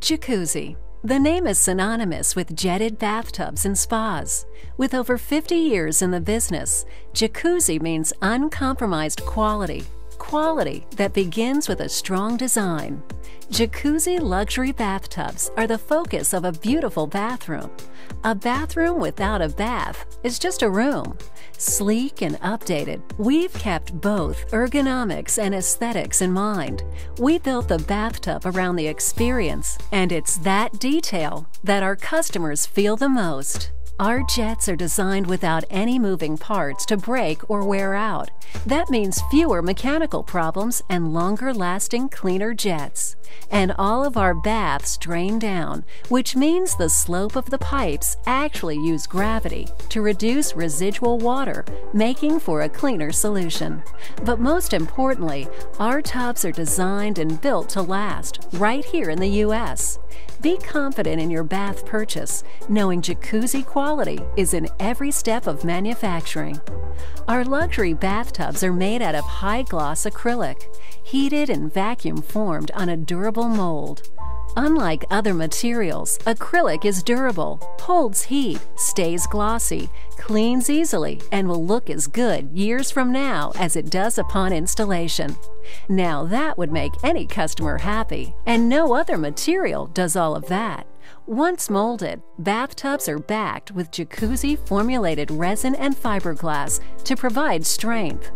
Jacuzzi. The name is synonymous with jetted bathtubs and spas. With over 50 years in the business, jacuzzi means uncompromised quality, quality that begins with a strong design. Jacuzzi luxury bathtubs are the focus of a beautiful bathroom. A bathroom without a bath is just a room. Sleek and updated, we've kept both ergonomics and aesthetics in mind. We built the bathtub around the experience, and it's that detail that our customers feel the most. Our jets are designed without any moving parts to break or wear out. That means fewer mechanical problems and longer lasting, cleaner jets. And all of our baths drain down, which means the slope of the pipes actually use gravity to reduce residual water, making for a cleaner solution. But most importantly, our tubs are designed and built to last right here in the U.S. Be confident in your bath purchase, knowing jacuzzi quality is in every step of manufacturing. Our luxury bathtubs are made out of high gloss acrylic, heated and vacuum formed on a durable mold. Unlike other materials, acrylic is durable, holds heat, stays glossy, cleans easily, and will look as good years from now as it does upon installation. Now that would make any customer happy, and no other material does all of that. Once molded, bathtubs are backed with jacuzzi formulated resin and fiberglass to provide strength.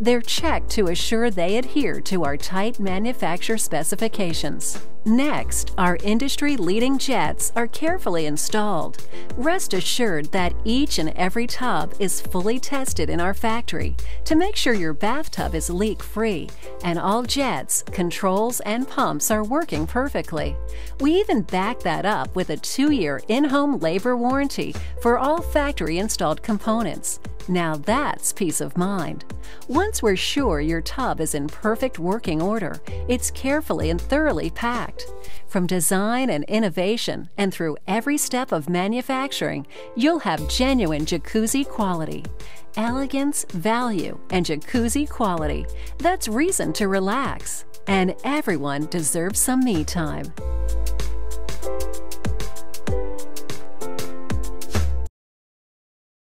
They're checked to assure they adhere to our tight manufacturer specifications. Next, our industry leading jets are carefully installed. Rest assured that each and every tub is fully tested in our factory to make sure your bathtub is leak free and all jets, controls, and pumps are working perfectly. We even back that up with a two year in home labor warranty for all factory installed components. Now that's peace of mind. Once we're sure your tub is in perfect working order, it's carefully and thoroughly packed. From design and innovation and through every step of manufacturing, you'll have genuine jacuzzi quality. Elegance, value, and jacuzzi quality. That's reason to relax. And everyone deserves some me time.